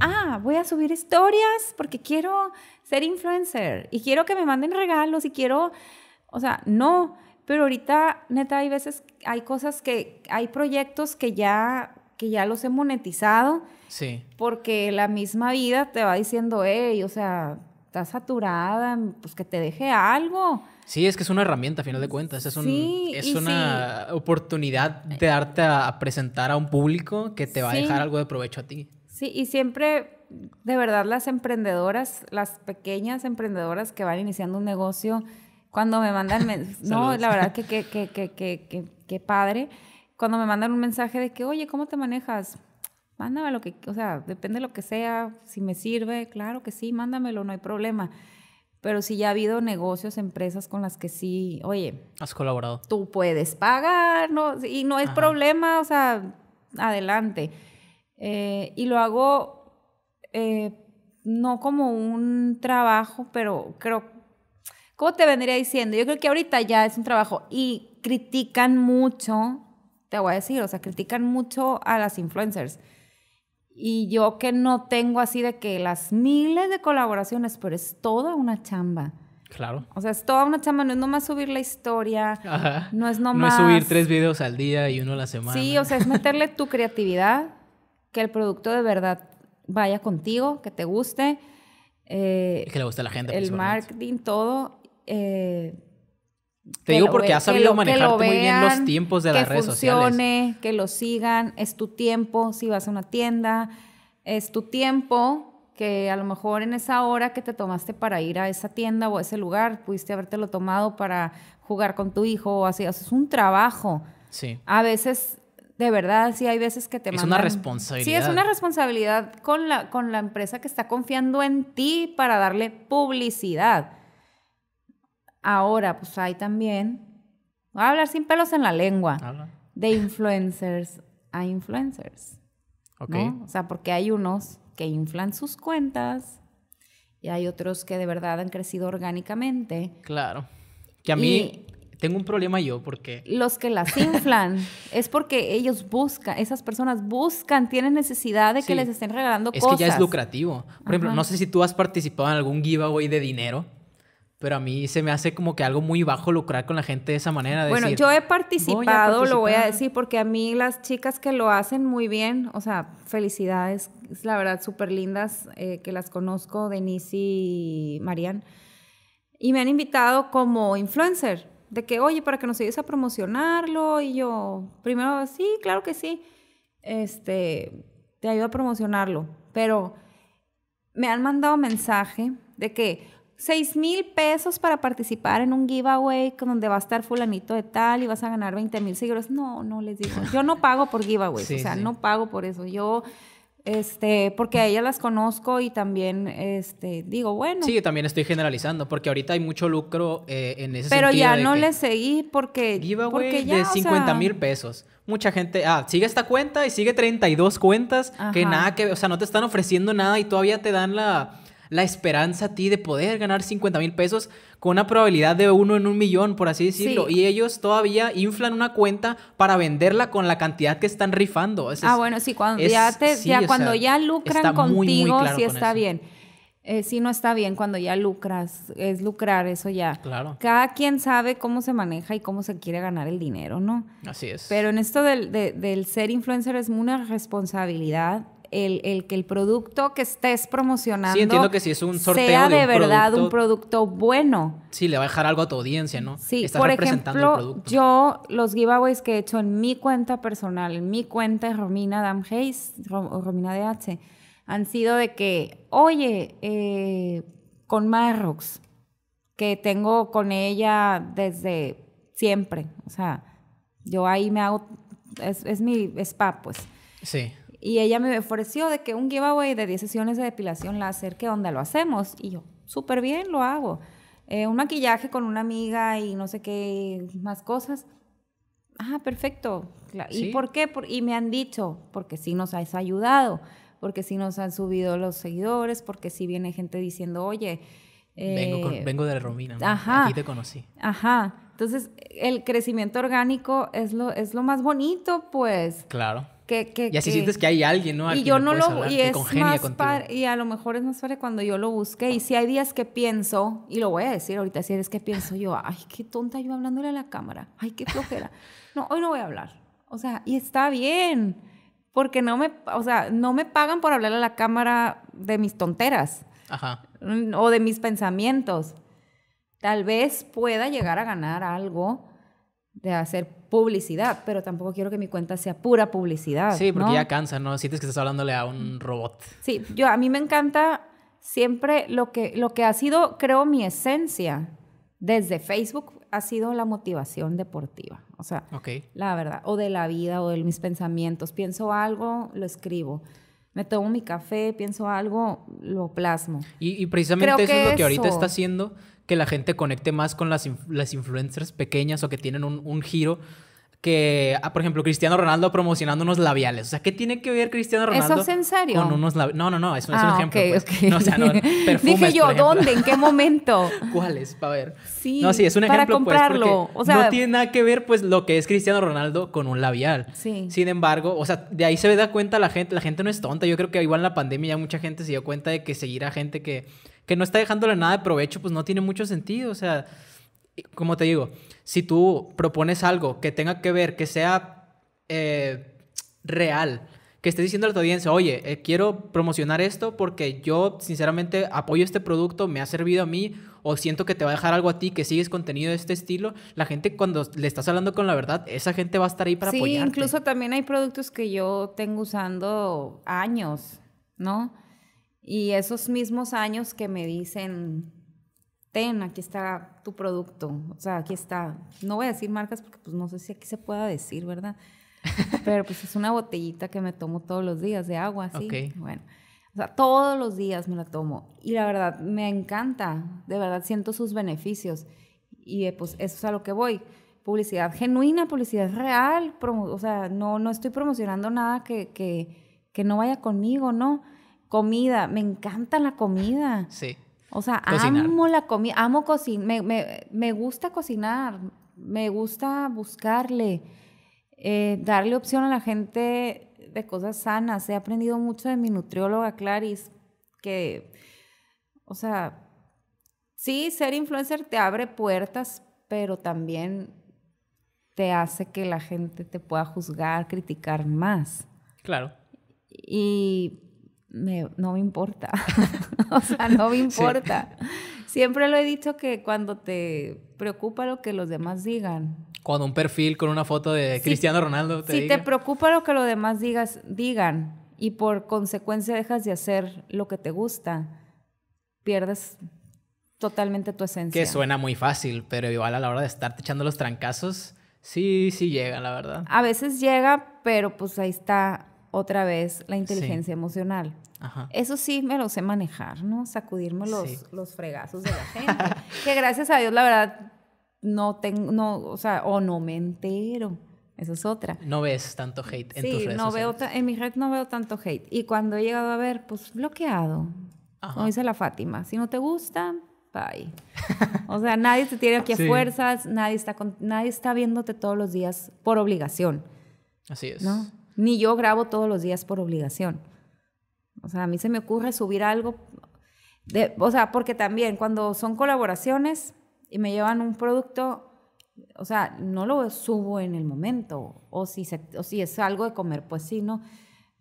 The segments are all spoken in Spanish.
ah, voy a subir historias porque quiero ser influencer y quiero que me manden regalos y quiero, o sea, no, pero ahorita, neta, hay veces, hay cosas que, hay proyectos que ya, que ya los he monetizado. Sí. Porque la misma vida te va diciendo, hey, o sea, estás saturada, pues que te deje algo. Sí, es que es una herramienta a final de cuentas. Es, un, es una oportunidad de darte a, presentar a un público que te va a dejar algo de provecho a ti. Sí, y siempre, de verdad, las emprendedoras, las pequeñas emprendedoras que van iniciando un negocio, cuando me mandan, no, la verdad que que, que, que, que, padre, cuando me mandan un mensaje de que, oye, ¿cómo te manejas? Mándame lo que, o sea, depende de lo que sea, si me sirve, claro que sí, mándamelo, no hay problema. Pero sí ya ha habido negocios, empresas con las que sí, oye. Has colaborado. Tú puedes pagar, ¿no? Y no es problema, o sea, adelante. Eh, y lo hago eh, no como un trabajo, pero creo ¿Cómo te vendría diciendo? Yo creo que ahorita ya es un trabajo y critican mucho, te voy a decir, o sea, critican mucho a las influencers. Y yo que no tengo así de que las miles de colaboraciones, pero es toda una chamba. Claro. O sea, es toda una chamba, no es nomás subir la historia, Ajá. no es nomás... No es subir tres videos al día y uno a la semana. Sí, o sea, es meterle tu creatividad, que el producto de verdad vaya contigo, que te guste. Eh, que le guste a la gente. El marketing, todo. Eh, Te digo porque has sabido manejarte muy bien los tiempos de las redes funcione, Que lo sigan, es tu tiempo, si vas a una tienda, es tu tiempo que a lo mejor en esa hora que te tomaste para ir a esa tienda o a ese lugar, pudiste habértelo tomado para jugar con tu hijo o así. O sea, es un trabajo. Sí. A veces, de verdad, sí hay veces que te es una responsabilidad. Sí, es una responsabilidad con la, con la empresa que está confiando en ti para darle publicidad. Ahora, pues hay también, voy a hablar sin pelos en la lengua, de influencers a influencers. Ok. O sea, porque hay unos que inflan sus cuentas y hay otros que de verdad han crecido orgánicamente. Claro. Que a mí tengo un problema yo porque... Los que las inflan es porque ellos buscan, esas personas buscan, tienen necesidad de que les estén regalando cosas. Es que ya es lucrativo. Por ejemplo, no sé si tú has participado en algún giveaway de dinero pero a mí se me hace como que algo muy bajo lucrar con la gente de esa manera. De bueno, yo he participado, lo voy a decir, porque a mí las chicas que lo hacen muy bien, o sea, felicidades, es la verdad súper lindas, eh, que las conozco, Denise y Marian, y me han invitado como influencer, de que, oye, para que nos ayudes a promocionarlo, y yo, primero, sí, claro que sí, este, te ayudo a promocionarlo, pero me han mandado mensaje de que, 6 mil pesos para participar en un giveaway donde va a estar fulanito de tal y vas a ganar 20 mil seguidores. No, no les digo. Yo no pago por giveaways, o sea, no pago por eso. Yo, este, porque a ellas las conozco y también, este, digo, bueno. Sí, también estoy generalizando, porque ahorita hay mucho lucro eh, en ese Pero sentido. Pero ya no les seguí porque. Giveaway de 50 mil pesos. Mucha gente, ah, sigue esta cuenta y sigue 32 cuentas que nada que, o sea, no te están ofreciendo nada y todavía te dan la la esperanza a ti de poder ganar 50 mil pesos con una probabilidad de uno en un millón, por así decirlo. Y ellos todavía inflan una cuenta para venderla con la cantidad que están rifando. ah, bueno, sí, cuando ya, te, ya, cuando ya lucran contigo, sí está bien. Eh, sí no está bien cuando ya lucras, es lucrar, eso ya. Claro. Cada quien sabe cómo se maneja y cómo se quiere ganar el dinero, ¿no? Así es. Pero en esto del, del ser influencer es una responsabilidad el, que el producto que estés promocionando sí, entiendo que si es un sorteo sea de, verdad un producto bueno. Sí, le va a dejar algo a tu audiencia, ¿no? Sí, por ejemplo, yo los giveaways que he hecho en mi cuenta personal, en mi cuenta Romina Dam Hayes, Romina DH, han sido de que, oye, eh, con Marrox, que tengo con ella desde siempre, o sea, yo ahí me hago, es, es mi spa, pues. Sí. Y ella me ofreció de que un giveaway de 10 sesiones de depilación láser, ¿qué onda lo hacemos? Y yo, súper bien, lo hago. Eh, un maquillaje con una amiga y no sé qué más cosas. Ah, perfecto. ¿Y por qué? y me han dicho, porque sí nos has ayudado, porque sí nos han subido los seguidores, porque sí viene gente diciendo, oye... Eh, vengo, de Romina, ¿no? Ajá. Aquí te conocí. Ajá. Entonces, el crecimiento orgánico es lo, es lo más bonito, pues. Claro Que, y así sientes que hay alguien, ¿no? y yo no lo... y es más y a lo mejor es más padre cuando yo lo busque. Y si hay días que pienso, y lo voy a decir ahorita, si eres que pienso yo, ay, qué tonta yo hablándole a la cámara. Ay, qué flojera. No, hoy no voy a hablar. O sea, y está bien. Porque no me, o sea, no me pagan por hablarle a la cámara de mis tonteras. Ajá. O de mis pensamientos. Tal vez pueda llegar a ganar algo de hacer publicidad, pero tampoco quiero que mi cuenta sea pura publicidad. Sí, porque ya cansa, ¿no? Sientes que estás hablándole a un robot. Sí, yo a mí me encanta siempre lo que, lo que ha sido, creo, mi esencia desde Facebook ha sido la motivación deportiva. O sea, la verdad, o de la vida, o de mis pensamientos. Pienso algo, lo escribo. Me tomo mi café, pienso algo, lo plasmo. Y, precisamente eso es lo que ahorita está haciendo que la gente conecte más con las, las influencers pequeñas o que tienen un, un giro que, ah, por ejemplo, Cristiano Ronaldo promocionando unos labiales. O sea, ¿qué tiene que ver Cristiano Ronaldo? ¿Eso es en serio? Con unos labiales. No, no, no, eso es un ah, ejemplo. pues. No, o sea, no, perfumes, Dije yo, ¿dónde? ¿En qué momento? ¿Cuáles? Para ver. Sí. No, sí, es un ejemplo, para pues, comprarlo. o sea, no tiene nada que ver, pues, lo que es Cristiano Ronaldo con un labial. Sí. Sin embargo, o sea, de ahí se da cuenta la gente. La gente no es tonta. Yo creo que igual en la pandemia ya mucha gente se dio cuenta de que seguir a gente que, que no está dejándole nada de provecho, pues no tiene mucho sentido. O sea como te digo, si tú propones algo que tenga que ver, que sea eh, real, que estés diciendo a tu audiencia, oye, eh, quiero promocionar esto porque yo sinceramente apoyo este producto, me ha servido a mí o siento que te va a dejar algo a ti, que sigues contenido de este estilo, la gente cuando le estás hablando con la verdad, esa gente va a estar ahí para sí, Sí, incluso también hay productos que yo tengo usando años, ¿no? Y esos mismos años que me dicen, ten, aquí está tu producto, o sea, aquí está, no voy a decir marcas porque pues no sé si aquí se pueda decir, ¿verdad? Pero pues es una botellita que me tomo todos los días de agua, ¿sí? Bueno, o sea, todos los días me la tomo y la verdad me encanta, de verdad siento sus beneficios y eh, pues eso es a lo que voy. Publicidad genuina, publicidad real, o sea, no, no estoy promocionando nada que, que, que no vaya conmigo, ¿no? Comida, me encanta la comida. Sí. O sea, amo la comida, amo cocinar, me, me, me, gusta cocinar, me gusta buscarle, eh, darle opción a la gente de cosas sanas. He aprendido mucho de mi nutrióloga Claris, que, o sea, sí, ser influencer te abre puertas, pero también te hace que la gente te pueda juzgar, criticar más. Claro. Y no me importa. o sea, no me importa. Siempre lo he dicho que cuando te preocupa lo que los demás digan. Cuando un perfil con una foto de Cristiano Ronaldo te Si te preocupa lo que los demás digas, digan y por consecuencia dejas de hacer lo que te gusta, pierdes totalmente tu esencia. Que suena muy fácil, pero igual a la hora de estarte echando los trancazos, sí, sí llega, la verdad. A veces llega, pero pues ahí está otra vez la inteligencia emocional. Eso sí me lo sé manejar, ¿no? Sacudirme los, los fregazos de la gente. que gracias a Dios, la verdad, no tengo, no, o sea, o no me entero. Eso es otra. No ves tanto hate en tus redes no veo en mi red no veo tanto hate. Y cuando he llegado a ver, pues bloqueado. Como dice la Fátima, si no te gusta, bye. o sea, nadie te tiene aquí a fuerzas, nadie está, nadie está viéndote todos los días por obligación. Así es. ¿no? Ni yo grabo todos los días por obligación. O sea, a mí se me ocurre subir algo, de, o sea, porque también cuando son colaboraciones y me llevan un producto, o sea, no lo subo en el momento, o si, o si es algo de comer, pues sí, ¿no?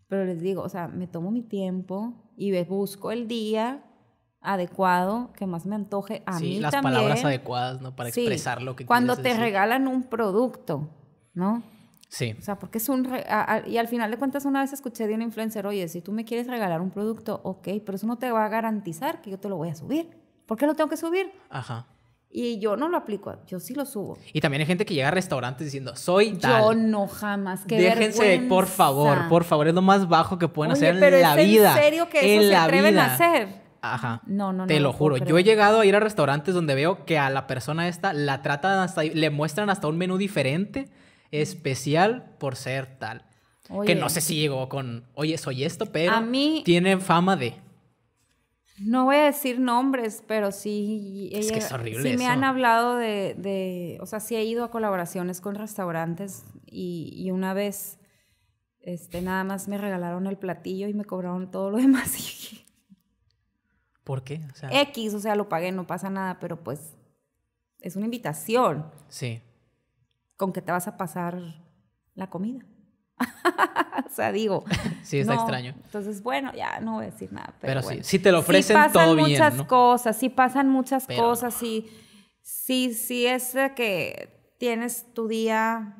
Pero les digo, o sea, me tomo mi tiempo y busco el día adecuado que más me antoje a sí, las palabras adecuadas, ¿no? Para expresar lo que Cuando te regalan un producto, ¿no? Sí. O sea, porque es un... y al final de cuentas una vez escuché de un influencer, oye, si tú me quieres regalar un producto, ok, pero eso no te va a garantizar que yo te lo voy a subir. ¿Por qué lo tengo que subir? Ajá. Y yo no lo aplico, yo sí lo subo. Y también hay gente que llega a restaurantes diciendo, soy tal. Yo no jamás, qué Déjense, por favor, por favor, es lo más bajo que pueden hacer en la vida. ¿En serio que eso se atreven a hacer? Ajá. No, no, no. Te lo juro. Yo he llegado a ir a restaurantes donde veo que a la persona esta la tratan hasta, le muestran hasta un menú diferente especial por ser tal. que no sé si llegó con, oye, soy esto, pero a mí, tiene fama de... No voy a decir nombres, pero sí... es que es horrible Sí me han hablado de, O sea, sí he ido a colaboraciones con restaurantes y, una vez este, nada más me regalaron el platillo y me cobraron todo lo demás. ¿Por qué? X, o sea, lo pagué, no pasa nada, pero pues es una invitación. Sí. ¿Con qué te vas a pasar la comida? o sea, digo. Sí, está extraño. Entonces, bueno, ya no voy a decir nada. Pero, sí, si te lo ofrecen todo bien. Pasan muchas cosas, sí pasan muchas cosas, sí, sí, sí es que tienes tu día,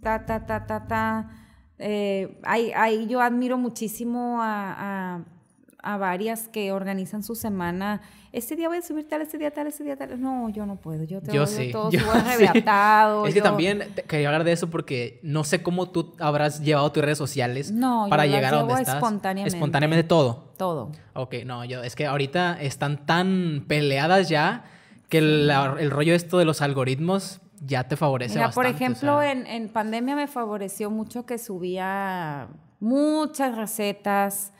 ta, ta, ta, ta, ta. Eh, ahí, yo admiro muchísimo a a varias que organizan su semana. Este día voy a subir tal, este día tal, este día tal. No, yo no puedo. Yo, te yo sí. todo yo sí. Es que también quería hablar de eso porque no sé cómo tú habrás llevado tus redes sociales para llegar a donde estás. Espontáneamente. Espontáneamente todo. Todo. Ok, no, yo es que ahorita están tan peleadas ya que el, el rollo esto de los algoritmos ya te favorece Mira, Por ejemplo, en, en pandemia me favoreció mucho que subía muchas recetas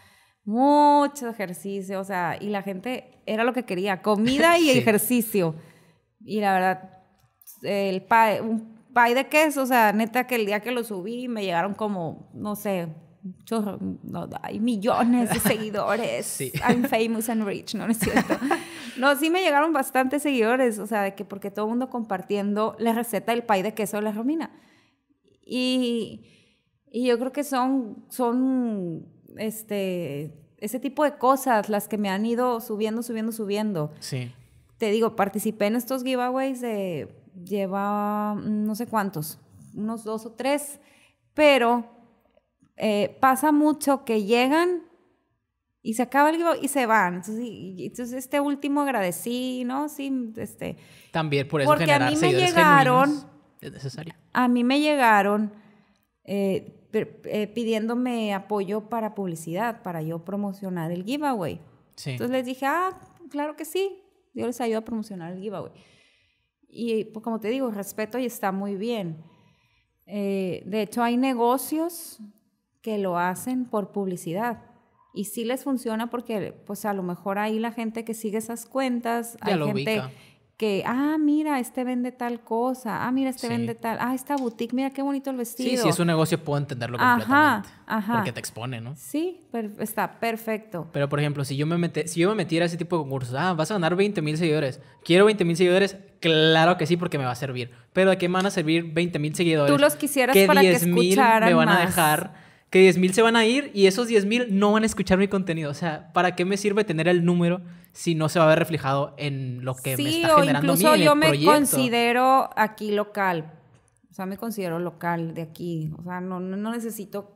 mucho ejercicio, o sea, y la gente era lo que quería, comida y ejercicio. Y la verdad, el pie, un pie de queso, o sea, neta que el día que lo subí me llegaron como, no sé, hay millones de seguidores. Sí. I'm famous and rich, ¿no? es cierto. No, sí me llegaron bastantes seguidores, o sea, de que porque todo el mundo compartiendo la receta del pie de queso de la Romina. Y, y yo creo que son, son este, ese tipo de cosas las que me han ido subiendo, subiendo, subiendo. Sí. Te digo, participé en estos giveaways de, lleva no sé cuántos, unos dos o tres, pero eh, pasa mucho que llegan y se acaba el giveaway y se van. Entonces, este último agradecí, ¿no? Sí, este. También por eso porque a mí me llegaron, es necesario. A mí me llegaron eh, eh, pidiéndome apoyo para publicidad, para yo promocionar el giveaway. Entonces les dije, ah, claro que sí, yo les ayudo a promocionar el giveaway. Y pues, como te digo, respeto y está muy bien. Eh, de hecho, hay negocios que lo hacen por publicidad. Y sí les funciona porque, pues a lo mejor ahí la gente que sigue esas cuentas, hay gente que, ah, mira, este vende tal cosa, ah, mira, este vende tal, ah, esta boutique, mira qué bonito el vestido. Sí, si es un negocio puedo entenderlo completamente. Ajá, Porque te expone, ¿no? Sí, está perfecto. Pero, por ejemplo, si yo me, mete, si yo me metiera a ese tipo de concursos, ah, vas a ganar 20 mil seguidores, quiero 20 mil seguidores, claro que sí, porque me va a servir. Pero ¿de qué me van a servir 20 mil seguidores? Tú los quisieras para que escucharan me van a dejar que 10 mil se van a ir y esos 10 mil no van a escuchar mi contenido. O sea, ¿para qué me sirve tener el número si no se va a ver reflejado en lo que me está generando incluso a mí, yo me considero aquí local. O sea, me considero local de aquí. O sea, no, no necesito...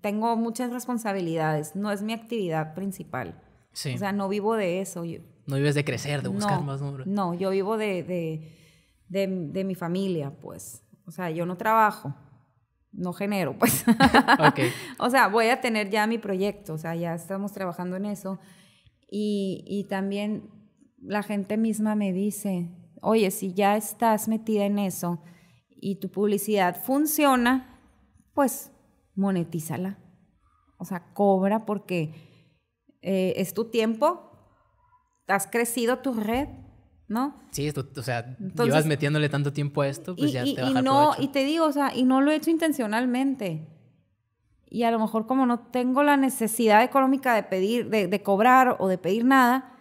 Tengo muchas responsabilidades. No es mi actividad principal. Sí. O sea, no vivo de eso. no vives de crecer, de buscar más números. No, yo vivo de, de, de, de mi familia, pues. O sea, yo no trabajo no genero, pues. o sea, voy a tener ya mi proyecto, o sea, ya estamos trabajando en eso. Y, también la gente misma me dice, oye, si ya estás metida en eso y tu publicidad funciona, pues monetízala. O sea, cobra porque eh, es tu tiempo, has crecido tu red, ¿no? Sí, o sea, llevas metiéndole tanto tiempo a esto, pues ya te va a no, Y te digo, o sea, y no lo he hecho intencionalmente. Y a lo mejor como no tengo la necesidad económica de pedir, de, cobrar o de pedir nada,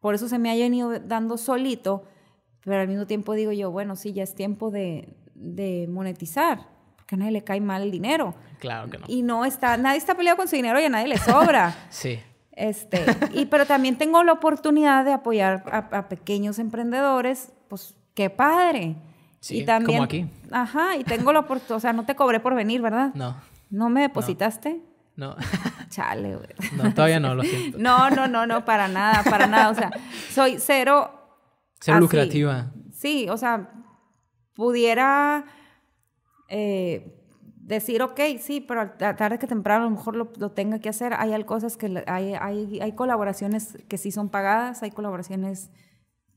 por eso se me ha venido dando solito, pero al mismo tiempo digo yo, bueno, sí, ya es tiempo de, de monetizar, porque a nadie le cae mal el dinero. Claro que no. Y no está, nadie está peleado con su dinero y a nadie le sobra. sí. Este, y, pero también tengo la oportunidad de apoyar a, pequeños emprendedores, pues qué padre. Sí, y también, como aquí. Ajá, y tengo la oportunidad, o sea, no te cobré por venir, ¿verdad? No. ¿No me depositaste? No. Chale, güey. No, todavía no, lo siento. No, no, no, no, para nada, para nada. O sea, soy cero. Cero lucrativa. Sí, o sea, pudiera eh, decir, ok, sí, pero tarde que temprano a lo mejor lo, lo tenga que hacer. Hay cosas que hay, hay, hay, colaboraciones que sí son pagadas, hay colaboraciones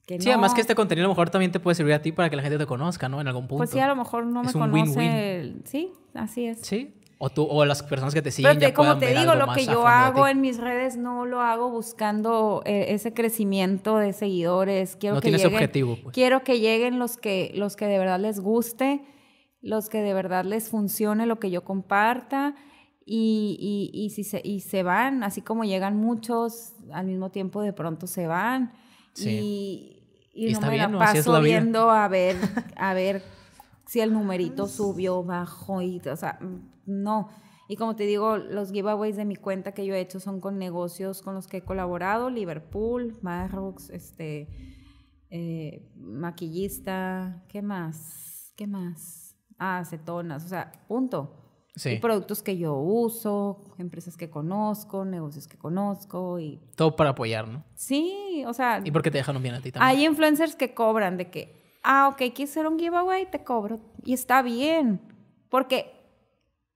que no. Sí, además que este contenido a lo mejor también te puede servir a ti para que la gente te conozca, ¿no? En algún punto. Pues sí, a lo mejor no me conoce. Sí, así es. Sí. O tú, o las personas que te siguen. Pero como te digo, lo que yo hago en mis redes no lo hago buscando eh, ese crecimiento de seguidores. Quiero no que tienes objetivo. Pues. Quiero que lleguen los que, los que de verdad les guste los que de verdad les funcione lo que yo comparta. y, y, si se, y se van, así como llegan muchos, al mismo tiempo de pronto se van. Y, y, no me la paso viendo a ver, a ver si el numerito subió, bajó, y, o sea, no. Y como te digo, los giveaways de mi cuenta que yo he hecho son con negocios con los que he colaborado, Liverpool, Marrux, este, eh, maquillista, ¿qué más? ¿Qué más? Ah, acetonas, o sea, punto. Sí. Y productos que yo uso, empresas que conozco, negocios que conozco y... Todo para apoyar, ¿no? Sí, o sea... ¿Y por qué te dejan bien a ti también? Hay influencers que cobran de que, ah, ok, quieres hacer un giveaway, te cobro. Y está bien, porque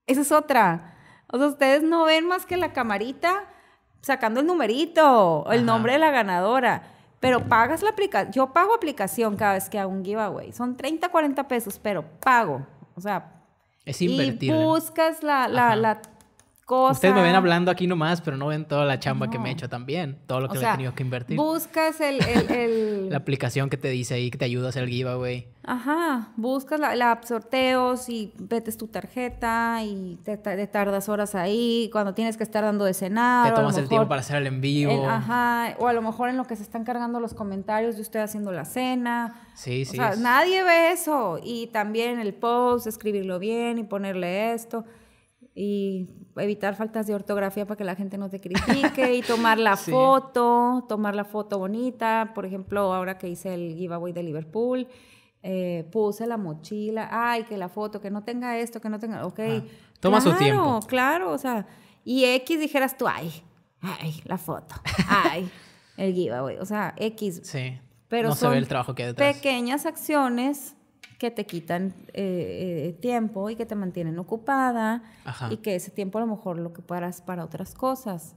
esa es otra. O sea, ustedes no ven más que la camarita sacando el numerito, o el nombre de la ganadora. Pero pagas la aplicación. Yo pago aplicación cada vez que hago un giveaway. Son 30, 40 pesos, pero pago. O sea, es invertir. Y buscas la, la, la Ustedes me ven hablando aquí nomás, pero no ven toda la chamba que me he hecho también. Todo lo que le he tenido que invertir. Buscas el, el, la aplicación que te dice ahí que te ayuda a hacer el giveaway. Ajá. Buscas la, la sorteos y metes tu tarjeta y te, tardas horas ahí. Cuando tienes que estar dando de cenar. Te tomas el tiempo para hacer el en vivo. ajá. O a lo mejor en lo que se están cargando los comentarios de usted haciendo la cena. Sí, sí. O sea, nadie ve eso. Y también el post, escribirlo bien y ponerle esto y evitar faltas de ortografía para que la gente no te critique y tomar la foto, tomar la foto bonita. Por ejemplo, ahora que hice el giveaway de Liverpool, eh, puse la mochila, ay, que la foto, que no tenga esto, que no tenga, ok. Ah, toma su tiempo. Claro, o sea, y X dijeras tú, ay, ay, la foto, ay, el giveaway, o sea, X. Sí. Pero no se ve el trabajo que hay detrás. Pequeñas acciones que te quitan eh, eh, tiempo y que te mantienen ocupada y que ese tiempo a lo mejor lo que paras para otras cosas.